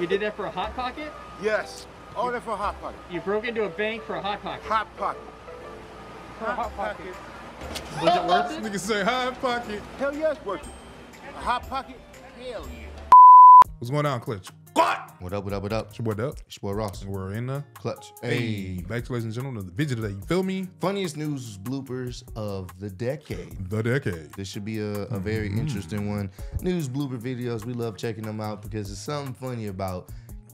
You did that for a hot pocket? Yes. All that for a Hot Pocket. You broke into a bank for a hot pocket. Hot Pocket. For a hot pocket. Was it worth it? Nigga say hot pocket. Hell yeah, it's working. A Hot Pocket? Hell yeah. What's going on, Clutch? What up, what up, what up? It's your boy Dub. It's your boy Ross. We're in the Clutch. hey, Hey. back to ladies and gentlemen, the video today. You feel me? Funniest news bloopers of the decade. The decade. This should be a, a very Mm-hmm. interesting one. News blooper videos, we love checking them out because there's something funny about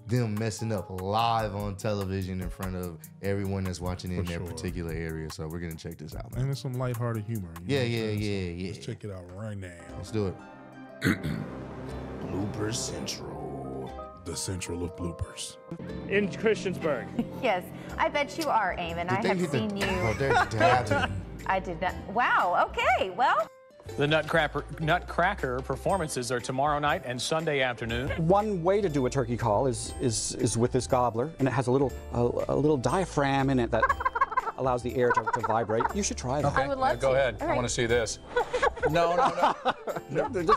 them messing up live on television in front of everyone that's watching in For their sure. particular area. So we're gonna check this out, man. And it's some lighthearted humor. you Yeah, know yeah, yeah, So yeah. Let's check it out right now. Let's do it. Blooper Central. The central of bloopers. In Christiansburg. Yes, I bet you are, Eamon. I Did they have hit the- seen you. Oh, they're. I did not. Wow. Okay. Well, The Nutcracker, Nutcracker performances are tomorrow night and Sunday afternoon. One way to do a turkey call is is is with this gobbler, and it has a little a, a little diaphragm in it that allows the air to, to vibrate. You should try it. I would love go to. ahead. All I right. want to see this. No, no, no. Nobody's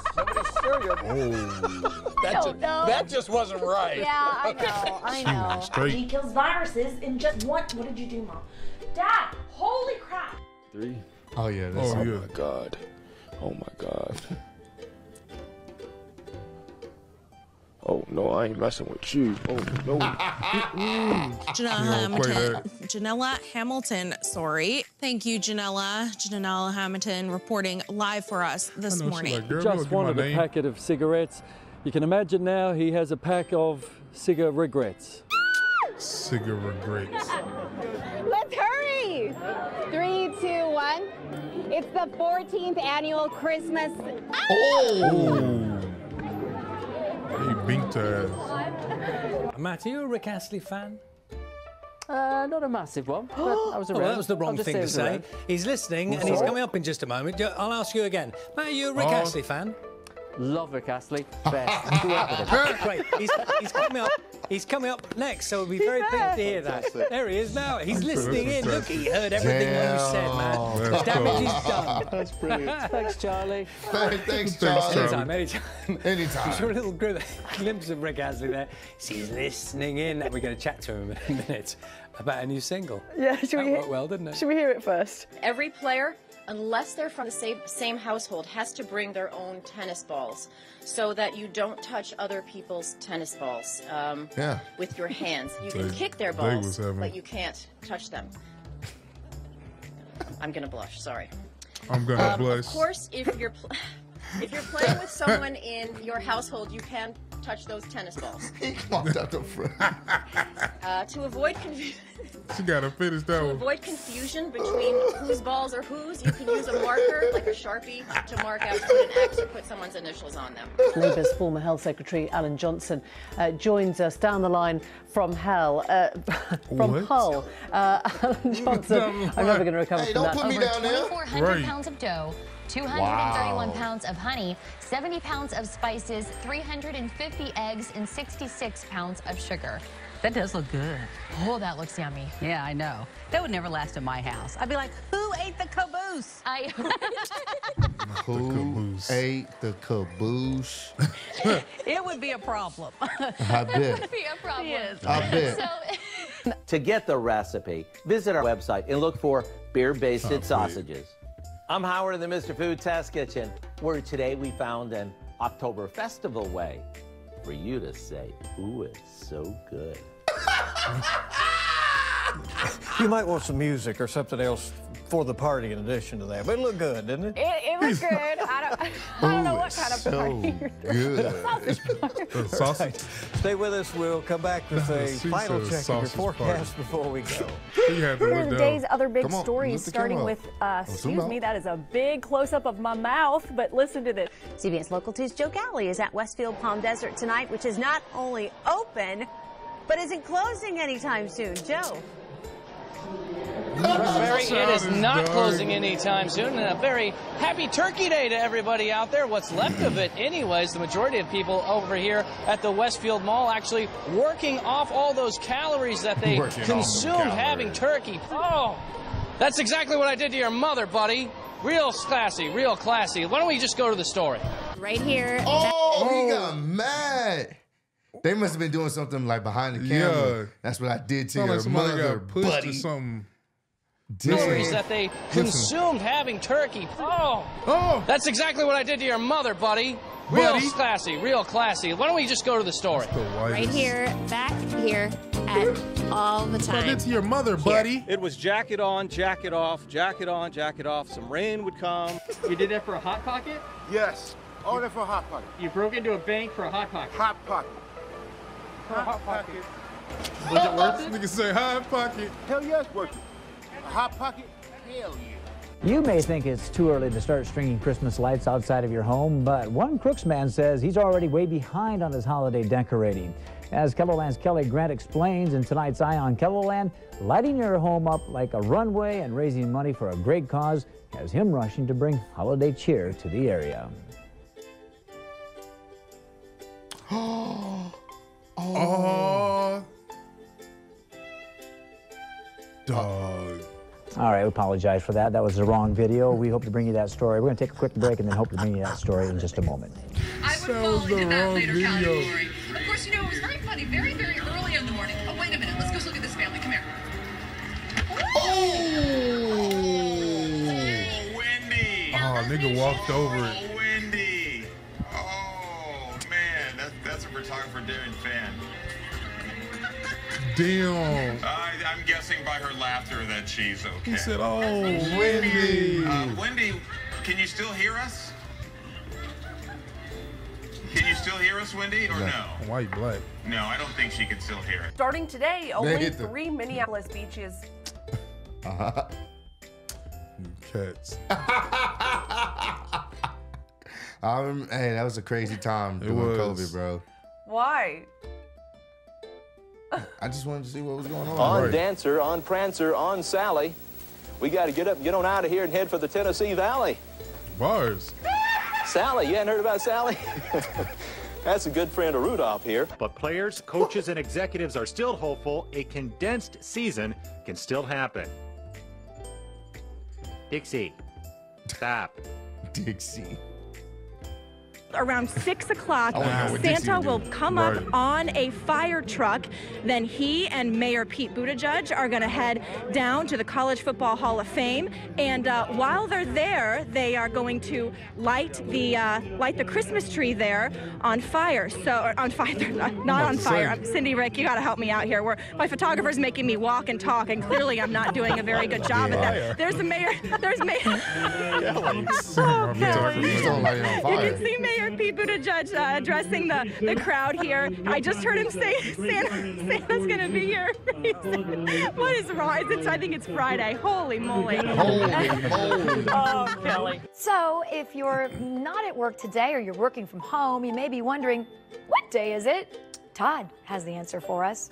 sure you're- oh. That, No, just, no. that just wasn't right. Yeah, I know. I know. Straight. He kills viruses in just one. What did you do, Mom? Dad, holy crap! Three. Oh yeah, that's Oh, yeah. God. Oh my God. Oh no, I ain't messing with you. Oh no. Janella Yeah, play Hamilton. Janella Hamilton, sorry. Thank you, Janella. Janella Hamilton reporting live for us this know morning. like, Just gonna get my wanted a name? packet of cigarettes. You can imagine now he has a pack of cigar regrets. Cigar regrets. Let's hurry! Three, two, one. It's the 14th annual Christmas. Oh! He beat her ass. Matt, are you a Rick Astley fan? Uh, not a massive one. But I was Oh, around. that was the I'll wrong just thing to it was say. He's listening and he's coming up in just a moment. I'll ask you again. Matt, are you a Rick Oh. Astley fan? Love Rick Astley. Best. Grew up. Great. He's, he's coming up. He's coming up next, so we'll be very pleased to hear that. There he is now. He's listening in. Look, he heard everything that you said, man. Damn. The damage That's is done. That's brilliant. Thanks, Charlie. Thanks, Thanks, Charlie. Charlie. Anytime, anytime. Anytime. Just a little glimpse of Rick Astley there. He's listening in. We're going to chat to him in a minute about a new single. Yeah, should That worked well, didn't it? Should we hear it first? Every player, unless they're from the same, same household, has to bring their own tennis balls so that you don't touch other people's tennis balls um, Yeah. with your hands. You can They- kick their balls, but you can't touch them. I'm gonna blush. Sorry. I'm gonna Um, blush. Of course, if you're pl- if you're playing with someone in your household, you can touch those tennis balls. He walked out the front. Uh, to avoid confusion. She gotta finish that To one. avoid confusion between whose balls are whose, you can use a marker, like a Sharpie, to mark out, put an X or put someone's initials on them. Labour's former Health Secretary Alan Johnson uh, joins us down the line from hell, uh, from What? Hull. Uh, Alan Johnson, I'm never going to recover Hey, from don't that. put me down there. 2,400 Right. pounds of dough, 231 Wow. pounds of honey, 70 pounds of spices, 350 eggs, and 66 pounds of sugar. That does look good. Oh, that looks yummy. Yeah, I know. That would never last in my house. I'd be like, who ate the caboose? I Who caboose. ate the caboose? It would be a problem. I bet. It would be a problem. I bet. So, To get the recipe, visit our website and look for beer-basted sausages. I'm Howard in the Mr. Food Test Kitchen, where today we found an October festival way for you to say, ooh, it's so good. You might want some music or something else for the party in addition to that. But it looked good, didn't it? It, it was good. I don't, I don't know what kind of so party. good. The sausage. Stay with us. We'll come back with a final check of your sausage forecast before we go. She had Here are look the day's other big on, stories, starting with, uh, excuse out. me, that is a big close up of my mouth, but listen to this. CBS Local 2's Joe Galley is at Westfield Palm Desert tonight, which is not only open, but isn't closing anytime soon. Joe. Very, it is not closing anytime soon, and a very happy Turkey Day to everybody out there. What's left of it, anyways. The majority of people over here at the Westfield Mall actually working off all those calories that they Working consumed having turkey. Oh, that's exactly what I did to your mother, buddy. Real classy, real classy. Why don't we just go to the story? Right here. Oh, he oh. got mad. They must have been doing something like behind the camera. Yeah. That's what I did to Sound your like mother, got pushed buddy. or something. Stories that they Listen. consumed having turkey. Oh, oh, that's exactly what I did to your mother, buddy. Buddy. Real classy, real classy. Why don't we just go to the story? Right here, back here, at all the time. did to your mother, buddy. It was jacket on, jacket off, jacket on, jacket off. Some rain would come. You did that for a hot pocket? Yes. All that for a hot pocket. You broke into a bank for a hot pocket. Hot pocket. For a hot pocket. Was it worth it? Nigga say hot pocket. Hell yes, worth it. Hot pocket? Hell yeah. You may think it's too early to start stringing Christmas lights outside of your home, but one Crooks man says he's already way behind on his holiday decorating. As KELOLAND's Kelly Grant explains in tonight's Eye on KELOLAND, lighting your home up like a runway and raising money for a great cause has him rushing to bring holiday cheer to the area. Oh. oh. Dog. All right, we apologize for that. That was the wrong video. We hope to bring you that story. We're going to take a quick break and then hope to bring you that story in just a moment. That was the wrong video. Of course, you know, it was very funny, very, very early in the morning. Oh, wait a minute. Let's go look at this family. Come here. Oh, Oh, wendy. Oh, a nigga walked over it. Photographer Darren fan. Damn. I, I'm guessing by her laughter that she's okay. He said, oh, Wendy. Uh, Wendy, can you still hear us? Can you still hear us, Wendy, or no? White, black. No, I don't think she can still hear us. Starting today, only the- three Minneapolis beaches. Uh-huh. Cats. I rem- hey, that was a crazy time It during was. COVID, bro. Why? I just wanted to see what was going on. On Dancer, on Prancer, on Sally. We got to get up and get on out of here and head for the Tennessee Valley. Bars. Sally, you hadn't heard about Sally? That's a good friend of Rudolph here. But players, coaches, and executives are still hopeful a condensed season can still happen. Dixie, stop. Dixie. Around six o'clock, I wanna know what Dixie Santa will come Right. up on a fire truck. Then he and Mayor Pete Buttigieg are going to head down to the College Football Hall of Fame. And uh, while they're there, they are going to light the uh, light the Christmas tree there on fire. So or on fire, not, not on fire. Cindy, Rick, you got to help me out here. Where my photographer's making me walk and talk, and clearly I'm not doing a very good job at that. There's the mayor. There's Mayor. Oh, Please don't light it on You can see Mayor Pete Buttigieg uh, addressing the, the crowd here. I just heard him say Santa, Santa's going to be here. what is wrong? Is it, I think it's Friday. Holy moly. oh, Kelly. So, if you're not at work today or you're working from home, you may be wondering, what day is it? Todd has the answer for us.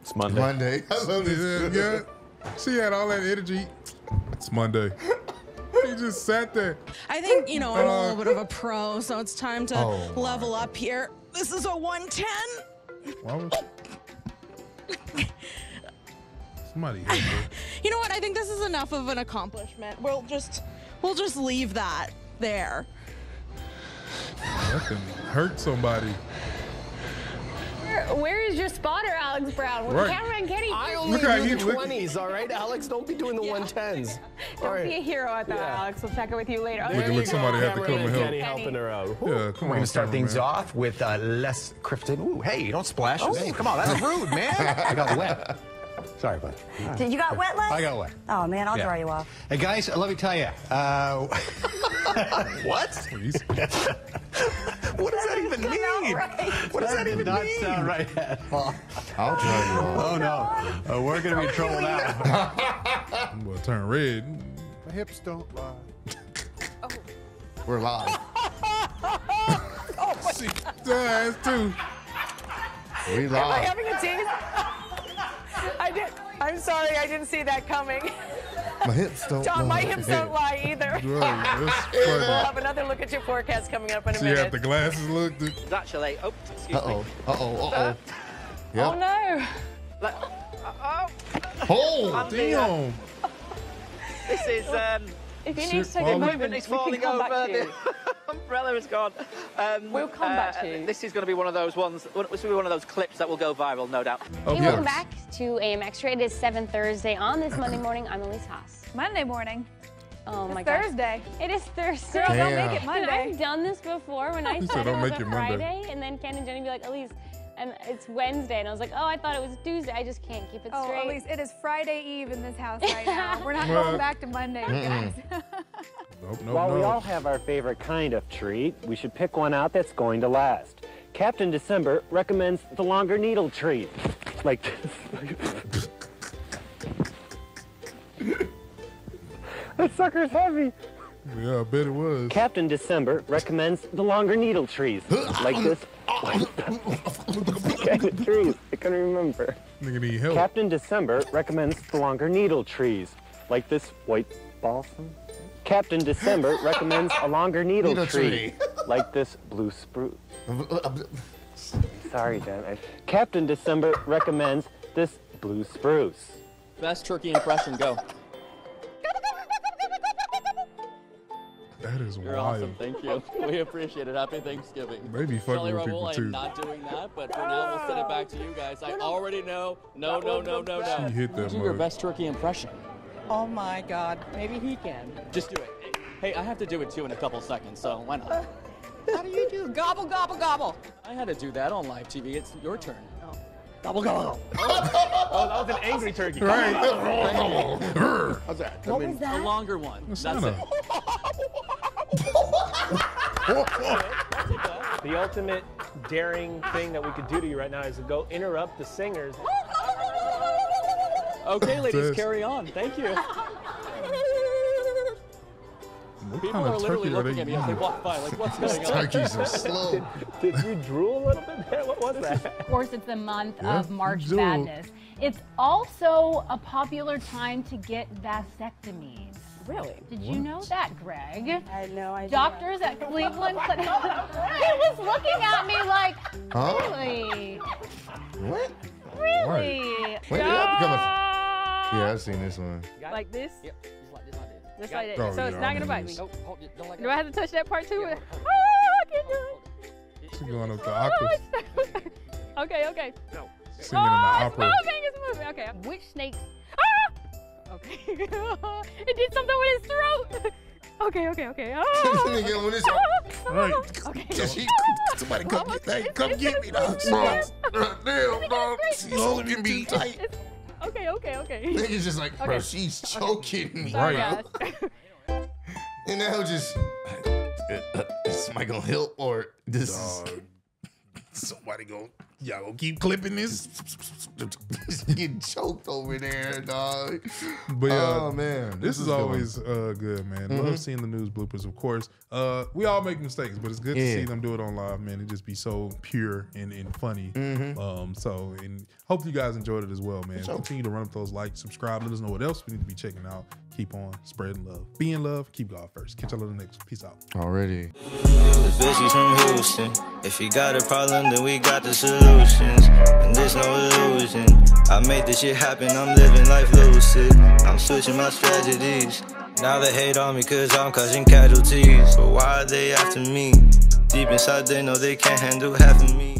It's Monday. Monday. I love this. Yeah, yeah. She had all that energy. It's Monday. Just sat there. I think, you know, I'm a little bit of a uh-huh. pro, so it's time to Oh, level up here. This is a 110. Why was Somebody. You know what? I think this is enough of an accomplishment. We'll just we'll just leave that there. That can hurt somebody. Where, where is your spotter, Alex Brown? Right. Cameraman Kenny. I only Look how do he- the 20s, all right, Alex? Don't be doing the 110s. All Don't right. be a hero at that, Yeah. Alex. We'll check it with you later. Look, look, somebody had to come and help. Kenny helping her out. Yeah, come We're on. going to start things cameraman. off with uh, Les Crifton. Ooh, hey, you don't splash. Oh. Hey, come on, that's rude, man. I got wet. Sorry, bud. Did you got wet legs? I got wet. Oh man, I'll Yeah. dry you off. Hey, guys, let me tell you. Uh, what? what does that even mean? What does that, even not mean? sound right at all. I'll try you off. Oh, no. Uh, we're going to be in trouble now. I'm gonna turn red. My hips don't lie. We're live. She does too. We Am I having a tease? I did. I'm sorry, I didn't see that coming. My hips don't John, my hips don't lie either. Right, that's we'll have another look at your forecast coming up in a She minute. had the glasses looked. It's actually, oh, excuse Uh-oh. me. Uh-oh. Uh-oh. Oh Yep. no. Oh, I'm the, uh, damn. This is um, If you need to take a falling. moment, It's we falling can come over. back to you. The umbrella is gone. Um, We'll come back to you. This is going to be one of those ones. This will be one of those clips that will go viral, no doubt. Oh, Hey, welcome back to AM Extra. It is 7 Thursday. On this Monday morning, I'm Elise Haas. Monday morning. Oh It's my gosh. Thursday. It is Thursday. Girl, don't Damn. make it Monday. I've done this before when I said said it don't was make a it Monday. Friday, and then Ken and Jenny be like, Elise, and it's Wednesday, and I was like, oh, I thought it was Tuesday. I just can't keep it straight." Oh, straight. Elise, it is Friday Eve in this house right now. We're not going back to Monday, guys. Nope, nope, While we all have our favorite kind of treat, we should pick one out that's going to last. Captain December recommends the longer needle treat. Like this. that sucker's heavy. Yeah, I bet it was. Captain December recommends the longer needle trees. Like this. kind of trees. I couldn't remember. Nigga need help. Captain December recommends the longer needle trees. Like this white balsam. Captain December recommends a longer needle, Needle tree. tree. like this blue spruce. Sorry, Dan. I- Captain December recommends this blue spruce. Best turkey impression, go. That is You're wild. awesome. Thank you. We appreciate it. Happy Thanksgiving. Maybe fucking Shelly with Rumble, people I'm not doing that, but for now we'll send it back to you guys. I already know. No, no, no, no, no. She hit that Do your mug. best turkey impression. Oh my God. Maybe he can. Just do it. Hey, I have to do it too in a couple seconds, so why not? How do you do? Gobble, gobble, gobble. I had to do that on live TV. It's your turn. Oh. Gobble, gobble. Oh, that was an angry turkey. Right. How's that? what was A that? longer one. That's That's it. The ultimate daring thing that we could do to you right now is to go interrupt the singers. Okay, ladies, carry on. Thank you. What People kind are of literally turkey are looking they at me as they eating? walk by, like, what's going on? Turkeys are slow. Did you drool a little bit there? What was that? Of course, it's the month Yeah, of March you. Madness. It's also a popular time to get vasectomies. Really? Did you know that, Greg? I know. no idea. Doctors at Cleveland Clinic. he was looking at me like, Huh? really? What? Really? When did that become a- Ah. Yeah, I've seen this one. Like this? Yep, just like this, like this. Just like it. that. Oh, so it's not gonna bite me. Nope, hold it. Don't let Do. I have to touch that part too? Yeah, Ah, hold it. I can't do it. She going up the octaves, Okay, okay. singing in the oh, it's opera. moving, it's moving. Okay. Which snakes? Okay. it did something with his throat. okay, okay, okay. Nigga, Right. Okay. She- somebody come Mama, get, hey, it's- come it's- get me, dog. Damn, dog. She's holding me tight. It's- Okay, okay, okay. Nigga's just like, bro, Okay. she's choking me. Sorry, Right. guys. And now just, uh, is somebody gonna help or this Dog. Is Somebody go, y'all gonna keep clipping this? getting choked over there, dog. But yeah, oh man, This, is, a always uh, good, man. Mhm. Love seeing the news bloopers, of course. Uh, we all make mistakes, but it's good to see them do it on live, man. It just be so pure and, and funny. Mhm. Um, so, and hope you guys enjoyed it as well, man. sure. Continue to run up those likes, subscribe. Let us know what else we need to be checking out. Keep on spreading love. Be in love. Keep God first. Catch y'all on the next. Peace out. already. Bitches from Houston. If you got a problem, then we got the solutions. And there's no illusion. I made this shit happen, I'm living life lucid. I'm switching my strategies. Now they hate on me cause I'm causing casualties. But why are they after me? Deep inside, they know they can't handle half of me.